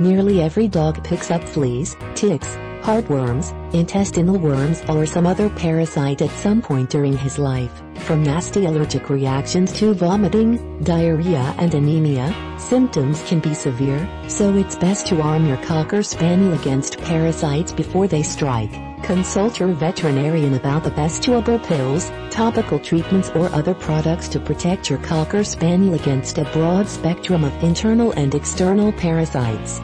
Nearly every dog picks up fleas, ticks, heartworms, intestinal worms or some other parasite at some point during his life. From nasty allergic reactions to vomiting, diarrhea and anemia, symptoms can be severe, so it's best to arm your Cocker Spaniel against parasites before they strike. Consult your veterinarian about the best chewable pills, topical treatments or other products to protect your Cocker Spaniel against a broad spectrum of internal and external parasites.